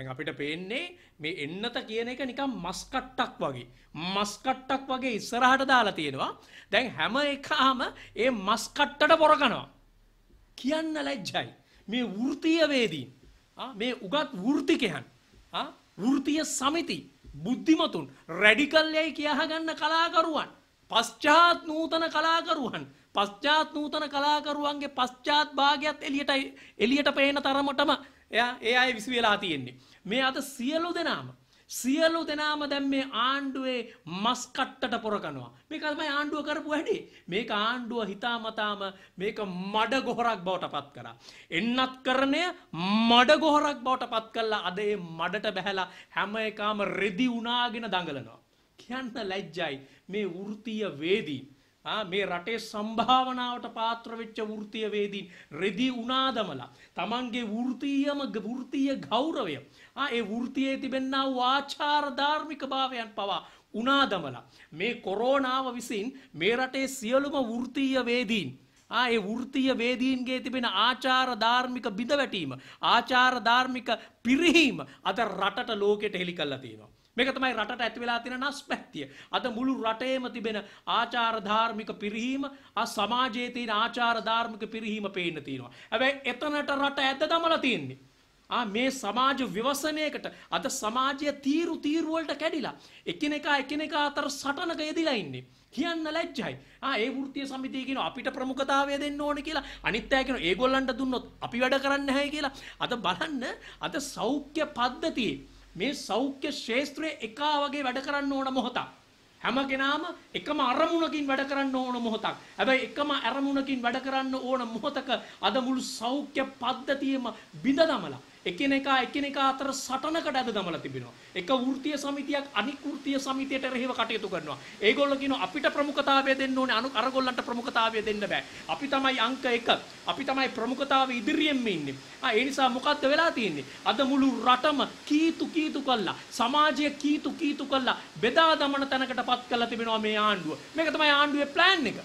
දැන් අපිට පේන්නේ මේ එන්නත කියන එක නිකන් මස් කට්ටක් වගේ. මස් කට්ටක් වගේ ඉස්සරහට දාලා තියෙනවා. දැන් හැම එකාම ඒ මස් කට්ටට පොරකනවා. කියන්න ලැජ්ජයි. මේ වෘත්තීය වේදීන් මේ උගත් වෘත්තිකයන් වෘත්තීය සමිති බුද්ධිමතුන් රැඩිකල් යයි කියහගන්න කලාකරුවන් පශ්චාත් නූතන කලාකරුවන් පශ්චාත් නූතන කලාකරුවන්ගේ පශ්චාත් භාගයත් එලියට එලියට පේන තරමටම එයා ඒ අය විසි වෙලා තියෙන්නේ. මේ අද සියලු දෙනාම සියලු දෙනාම දැන් මේ ආණ්ඩුවේ මස් කට්ටට පොරකනවා. මේක තමයි ආණ්ඩුව කරපු හැටි. මේක ආණ්ඩුව හිතාමතාම මේක මඩ ගොහරක් බවට පත් කරා. එන්නත් කරණය මඩ ගොහරක් බවට පත් කළා. අද ඒ මඩට බැහැලා හැම එකාම රෙදි උනාගෙන දඟලනවා. කියන්න ලැජ්ජයි මේ වෘත්තීය වේදී මේ රටේ සම්භාවනාවට පාත්‍ර වෙච්ච වෘත්තීය වේදීන් රෙදි උනාදමලා තමන්ගේ වෘත්තීයම වෘත්තීය ගෞරවය ඒ වෘත්තියේ තිබෙන්නා වූ ආචාර ධාර්මික භාවයන් පවා උනාදමලා මේ කොරෝනාව විසින් මේ රටේ සියලුම වෘත්තීය වේදීන් ඒ වෘත්තීය වේදීන්ගේ තිබෙන ආචාර ධාර්මික බිඳවැටීම ආචාර ධාර්මික පිරිහීම අද රටට ලෝකෙට හෙළි කළා තියෙනවා. මේක තමයි රටට ඇති වෙලා තියෙන නස්පැත්තිය. අද මුළු රටේම තිබෙන ආචාර ධාර්මික පිරිහීම, ආ සමාජයේ තියෙන ආචාර ධාර්මික පිරිහීම පේන්න තියෙනවා. හැබැයි එතනට රට ඇද්ද දමලා තියෙන්නේ. ආ මේ සමාජ විවසනයකට අද සමාජය තීරු තීරු වලට කැඩිලා එකිනෙකා එකිනෙකා අතර සටනක යෙදිලා ඉන්නේ. කියන්න ලැජ්ජයි. ආ ඒ වෘත්තීය සමිතිය කියන අපිට ප්‍රමුඛතාවය දෙන්න ඕනේ කියලා. අනිත් අය කියන ඒගොල්ලන්ට දුන්නොත් අපි වැඩ කරන්නේ නැහැ කියලා. අද බලන්න අද සෞඛ්‍ය පද්ධතියේ මේ සෞඛ්‍ය ශේත්‍රයේ එකා වගේ වැඩ කරන්න ඕන මොහොතක්. හැම කෙනාම එකම අරමුණකින් වැඩ කරන්න ඕන මොහොතක්. හැබැයි එකම අරමුණකින් වැඩ කරන්න ඕන මොහොතක අද මුළු සෞඛ්‍ය පද්ධතියම බිඳ දමලා එකිනෙකා එකිනෙකා අතර සටනකට ඇද දමලා තිබෙනවා. එක වෘත්තීය සමිතියක් අනික් වෘත්තීය සමිතියට එරෙහිව කටයුතු කරනවා. ඒගොල්ලෝ කියනවා අපිට ප්‍රමුඛතාවය දෙන්න ඕනේ අනු අරගොල්ලන්ට ප්‍රමුඛතාවය දෙන්න බෑ. අපි තමයි අංක 1. අපි තමයි ප්‍රමුඛතාවය ඉදිරියෙන්ම ඉන්නේ. ආ ඒ නිසා මොකද්ද වෙලා තියෙන්නේ? අද මුළු රටම කීතු කීතු කළා. සමාජය කීතු කීතු කළා. බෙදා දමන තැනකටපත් කරලා තිබෙනවා මේ ආණ්ඩුව. මේක තමයි ආණ්ඩුවේ ප්ලෑන් එක.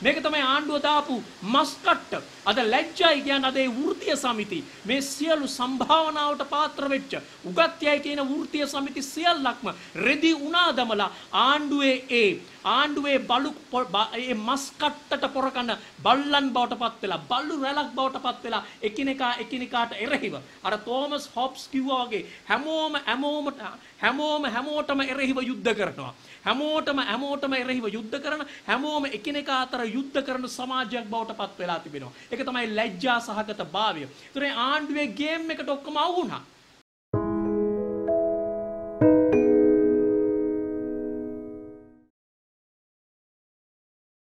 මේක තමයි ආණ්ඩුව දාපු මස්කට්ට. අද ලැජ්ජයි කියන්නේ අද ඒ වෘත්තීය සමිති. මේ සියලු සම්භාවනාවට පාත්‍ර වෙච්ච උගත්යයි කියන වෘත්තීය සමිති සියල්ලක්ම රෙදි උනා දමලා ආණ්ඩුවේ ඒ ආණ්ඩුවේ බලු ඒ මස් කට්ටට පොරකන බල්ලන් බවට පත් වෙලා බල්ලු රැලක් බවට පත් වෙලා එකිනෙකා එකිනෙකාට එරෙහිව. අර තෝමස් හොබ්ස් කිව්වා වගේ හැමෝම හැමෝම හැමෝම හැමෝටම එරෙහිව යුද්ධ කරනවා. හැමෝටම හැමෝටම එරෙහිව යුද්ධ කරන හැමෝම එකිනෙකා අතර යුද්ධ කරන සමාජයක් බවට පත් වෙලා තිබෙනවා ඒක තමයි ලැජ්ජා සහගත භාවය. ඒතරේ ආණ්ඩුවේ ගේම් එකට ඔක්කොම අවුුණා.